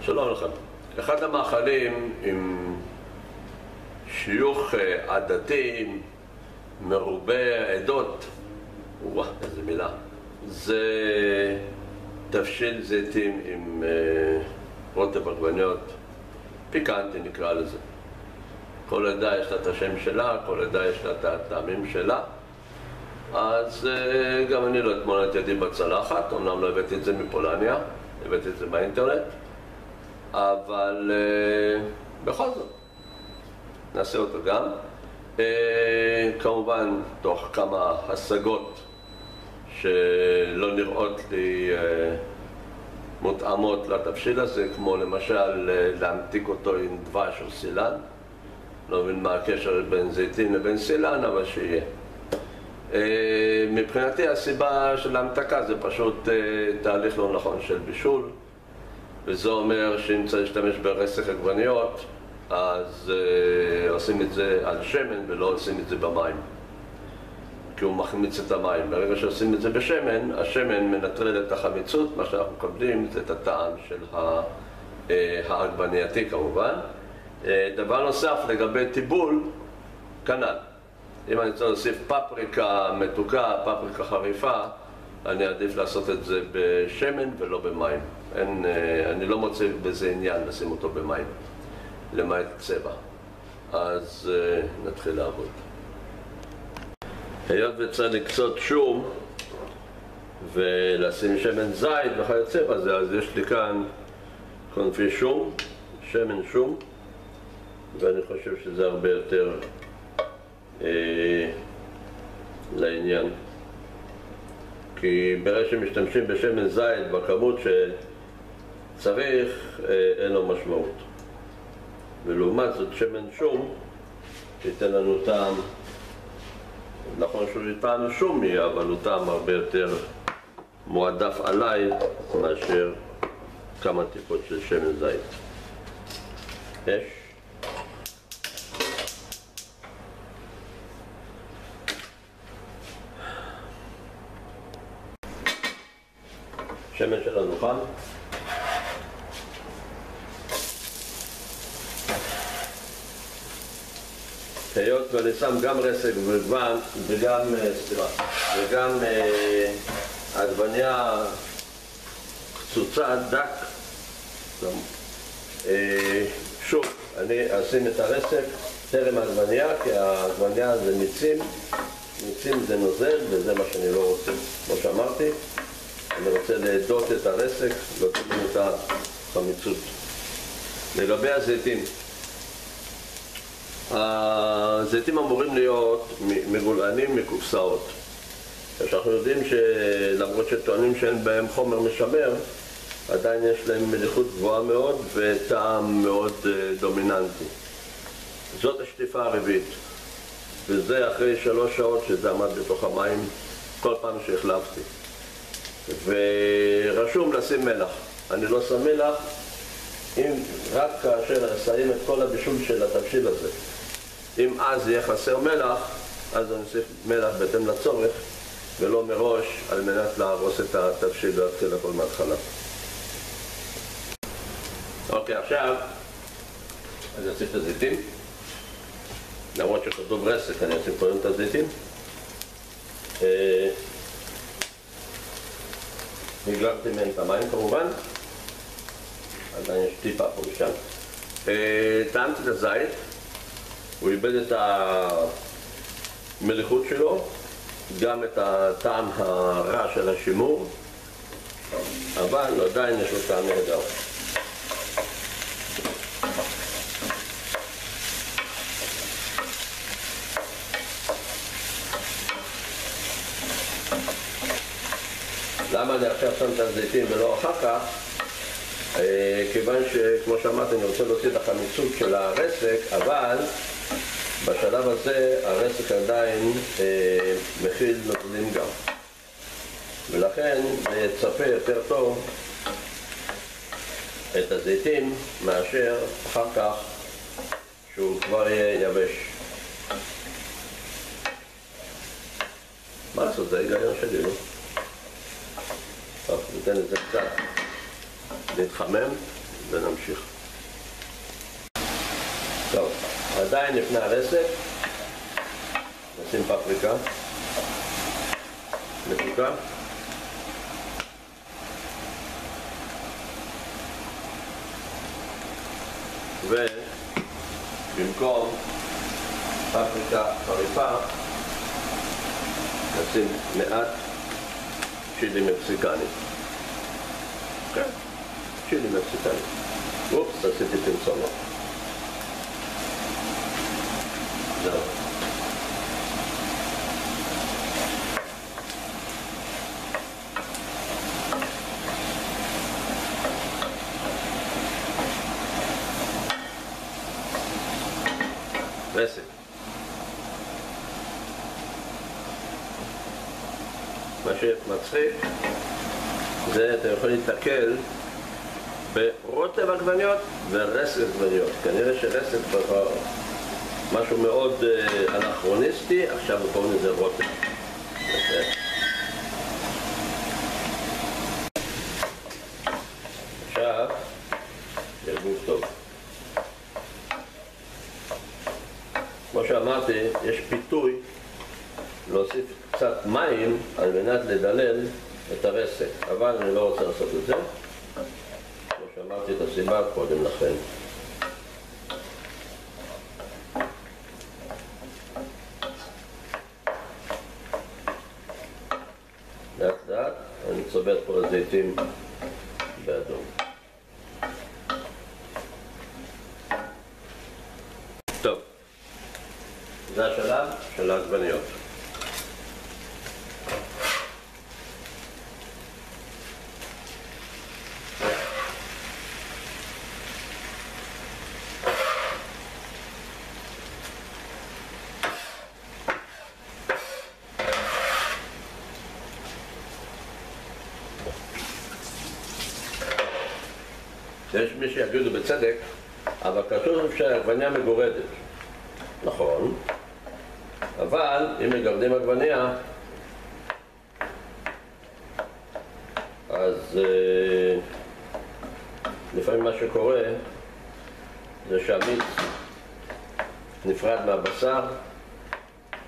שלום לכם. אחד המאכלים עם שיוך אה, עדתי מרובה עדות, וואו, איזה מילה, זה תבשיל זיתים עם אה, רוטב עגבניות, פיקנטי נקרא לזה. כל עדה יש לה את השם שלה, כל עדה יש לה את הטעמים שלה. אז אה, גם אני לא אתמול את ידי בצלחת, אמנם לא הבאתי את זה מפולניה, הבאתי את זה באינטרנט, אבל אה, בכל זאת, נעשה אותו גם. אה, כמובן, תוך כמה השגות שלא נראות לי מותאמות לתבשיל הזה, כמו למשל להמתיק אותו עם דבש או סילן. לא מבין מה הקשר בין זיתים לבין סילן, אבל שיהיה. אה, מבחינתי הסיבה של ההמתקה זה פשוט אה, תהליך לא נכון של בישול וזה אומר שאם צריך להשתמש ברסק עגבניות אז אה, עושים את זה על שמן ולא עושים את זה במים כי הוא מחמיץ את המים. ברגע שעושים את זה בשמן, השמן מנטרל את החמיצות, מה שאנחנו מקבלים זה את הטעם של העגבנייתי כמובן. דבר נוסף לגבי טיבול, כנ"ל. אם אני צריך להוסיף פפריקה מתוקה, פפריקה חריפה, אני אעדיף לעשות את זה בשמן ולא במים. אין, אה, אני לא מוצא בזה עניין לשים אותו במים, למעט צבע. אז אה, נתחיל לעבוד. היות וצריך לקצות שום ולשים שמן זית וכיוצא בזה, אז יש לי כאן קונפי שום, שמן שום, ואני חושב שזה הרבה יותר אה, לעניין. כי ברגע שמשתמשים בשמן זית בכמות שצריך, אה, אין לו משמעות. ולעומת זאת שמן שום ייתן לנו טעם, נכון שהוא טעם שומי, אבל הוא טעם הרבה יותר מועדף עליי מאשר כמה טיפות של שמן זית. אש שמן של הדוכן. היות ואני שם גם רסק וגם, וגם, אה, סליחה, וגם אה, עגבניה קצוצה דק, אה, שוב, אני אשים את הרסק טרם העגבניה, כי העגבניה זה מיצים, מיצים זה נוזל וזה מה שאני לא רוצה, כמו שאמרתי. אני רוצה לעדות את הרסק, לנו את החמיצות. לגבי הזיתים, הזיתים אמורים להיות מגולענים מקופסאות. אנחנו יודעים שלמרות שטוענים שאין בהם חומר משמר, עדיין יש להם מליחות גבוהה מאוד וטעם מאוד אה, דומיננטי. זאת השטיפה הרביעית, וזה אחרי שלוש שעות שזה עמד בתוך המים כל פעם שהחלפתי. ורשום לשים מלח. אני לא שם מלח אם רק כאשר אסיים את כל הבישול של התבשיל הזה. אם אז יהיה חסר מלח, אז אני אוסיף מלח בהתאם לצורך, ולא מראש על מנת להרוס את התבשיל ולהתחיל הכל מההתחלה. אוקיי, עכשיו אני אוסיף את הזיתים. למרות שכתוב רסק, אני אוסיף קודם את הזיתים. הגלגתי מהם את המים כמובן, עדיין יש טיפה פה ושם. אה, טעמתי את הזית, הוא איבד את המליחות שלו, גם את הטעם הרע של השימור, אבל עדיין יש לו טעם נהדר. למה אני עכשיו שם את הזיתים ולא אחר כך? אה, כיוון שכמו שאמרתי אני רוצה להוציא את החמיצות של הרסק אבל בשלב הזה הרסק עדיין אה, מכיל נוזלים גם ולכן זה יצפה יותר טוב את הזיתים מאשר אחר כך שהוא כבר יהיה יבש מה לעשות, זה ההיגיון שלי, לא? ניתן לזה קצת להתחמם ונמשיך. טוב, עדיין לפני הרסק, נשים פפריקה מתוקה. ובמקום פפריקה חריפה נשים מעט צ'ילי מקסיקני. כן, צ'ילי מקסיקני. אופס, עשיתי פרסומת. זהו. רסק. מה שמצחיק זה אתה יכול להתקל ברוטב עגבניות ורסק עגבניות. כנראה שרסק כבר משהו מאוד אה, אנכרוניסטי, עכשיו קוראים לזה רוטב. עכשיו, יש פיתוי להוסיף קצת מים על מנת לדלל את הרסק, אבל אני לא רוצה לעשות את זה, כמו שאמרתי את הסיבה קודם לכן. לאט לאט אני צובע את כל הזיתים באדום. טוב, זה השלב של העגבניות. יש מי שיגידו בצדק, אבל כתוב שהעגבניה מגורדת. נכון, אבל אם מגרדים עגבניה, אז אה, לפעמים מה שקורה זה שהמיץ נפרד מהבשר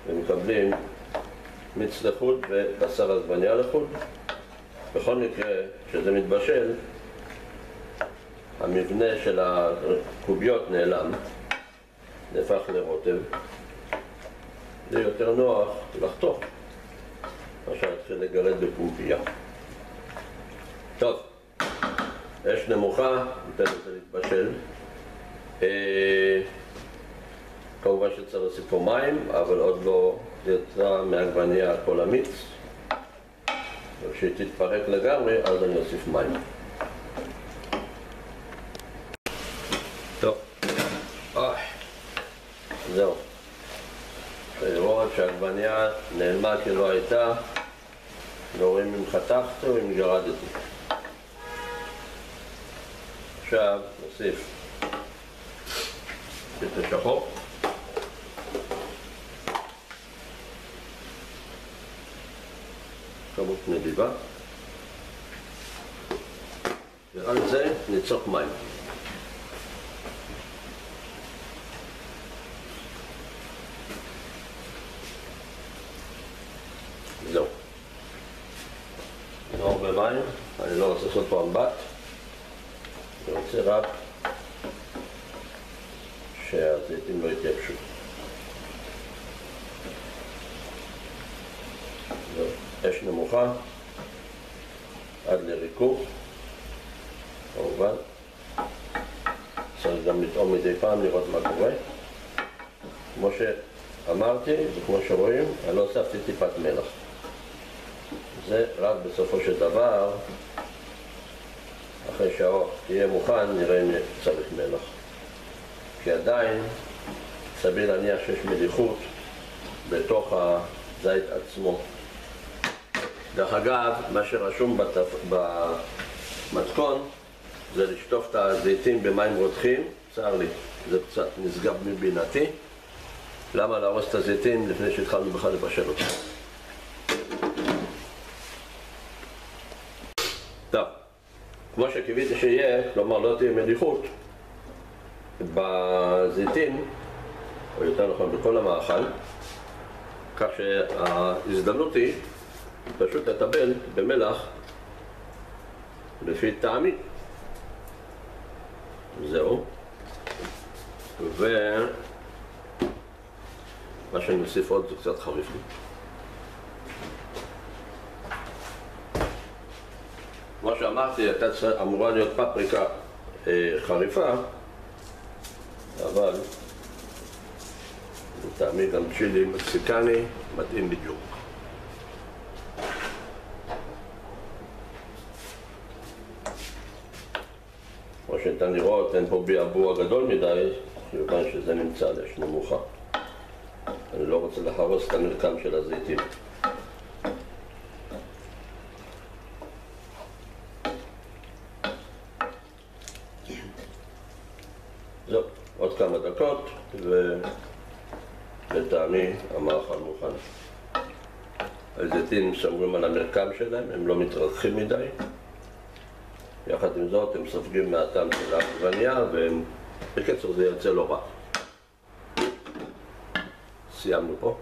ומקבלים מיץ לחוד ובשר עגבניה לחוד. בכל מקרה, כשזה מתבשל, המבנה של הקוביות נעלם, נהפך לרוטב, זה יותר נוח לחתוך מאשר להתחיל לגרד בקובייה. טוב, אש נמוכה, ניתן לזה להתבשל. אה, כמובן שצריך להוסיף פה מים, אבל עוד לא יצא מעגבניה כל המיץ. וכשהיא תתפרק לגמרי, אז אני אוסיף מים. טוב, אוי, זהו. לראות שהעגבניה נעלמה כלא הייתה, לא רואים אם חתכתי או אם גרדתי. עכשיו נוסיף את השחור. כמות נדיבה. ועל זה ניצוק מים. זהו. לא הרבה מים, אני לא רוצה לעשות פה אמבט, אני רוצה רק שהזיתים לא יתייבשו. אש נמוכה עד לריכוך, כמובן. צריך גם לטעום מדי פעם לראות מה קורה. כמו שאמרתי וכמו שרואים, אני לא הוספתי טיפת מלח. זה רק בסופו של דבר, אחרי שהאור תהיה מוכן, נראה אם צריך מלח. כי עדיין סביר להניח שיש מליחות בתוך הזית עצמו. דרך אגב, מה שרשום בתפ... במתכון זה לשטוף את הזיתים במים רותחים, צר לי, זה קצת נשגב מבינתי. למה להרוס את הזיתים לפני שהתחלנו בכלל לבשל אותם? כמו שקיוויתי שיהיה, כלומר לא תהיה מליחות בזיתים, או יותר נכון בכל המאכל, כך שההזדמנות היא פשוט לטבל במלח לפי טעמי. זהו. ומה שאני מוסיף עוד זה קצת חריף לי. כמו שאמרתי, הייתה אמורה להיות פפריקה אה, חריפה, אבל לטעמי גם צ'ילי מקסיקני מתאים בדיוק. כמו שניתן לראות, אין פה ביעבוע גדול מדי, כיוון שזה נמצא על אש נמוכה. אני לא רוצה להרוס את המרקם של הזיתים. זהו, עוד כמה דקות, ולטעמי המאכל מוכן. הזיתים שומרים על המרקם שלהם, הם לא מתרככים מדי. יחד עם זאת, הם סופגים מהטעם של העגבניה, והם... בקיצור, זה יוצא לא רע. סיימנו פה.